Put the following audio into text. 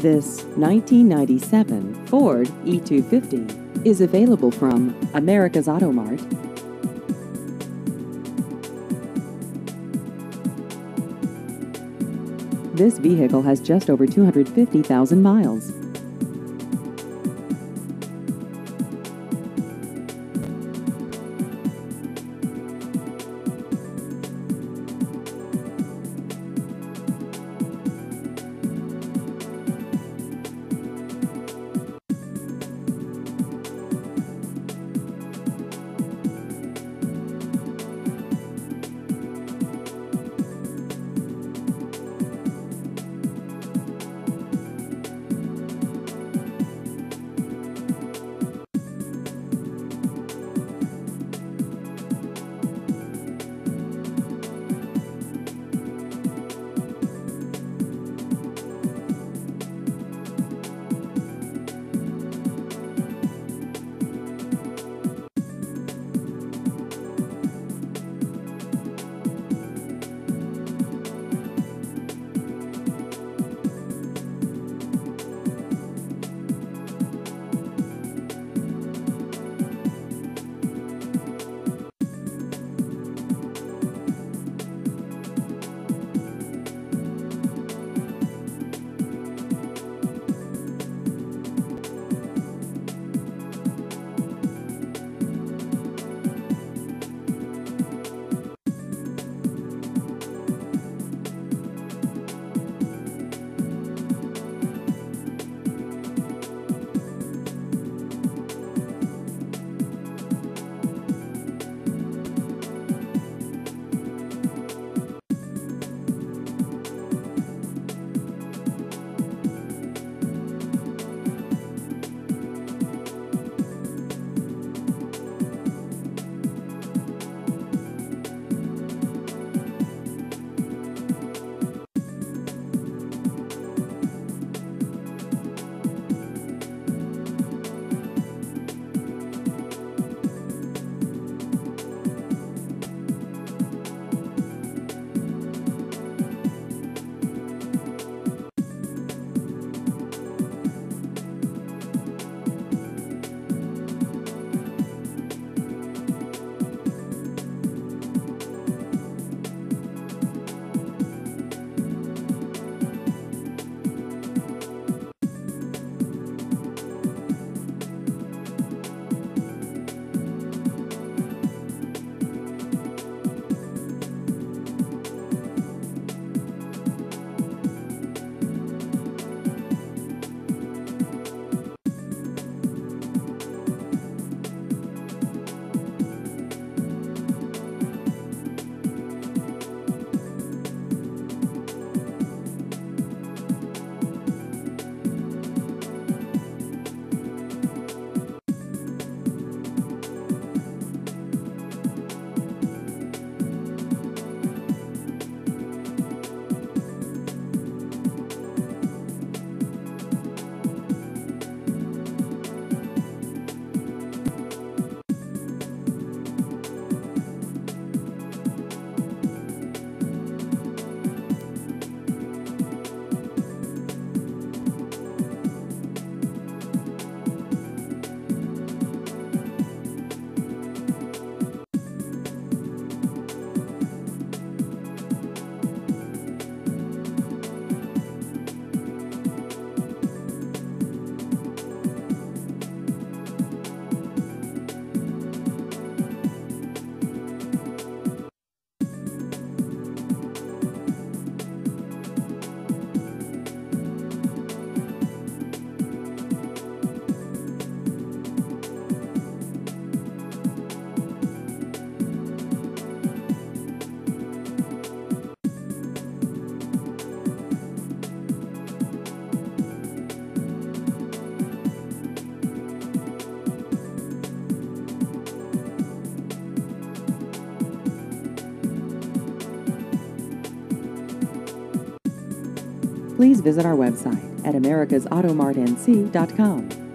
This 1997 Ford E250 is available from America's Auto Mart. This vehicle has just over 250,000 miles. Please visit our website at americasautomartnc.com.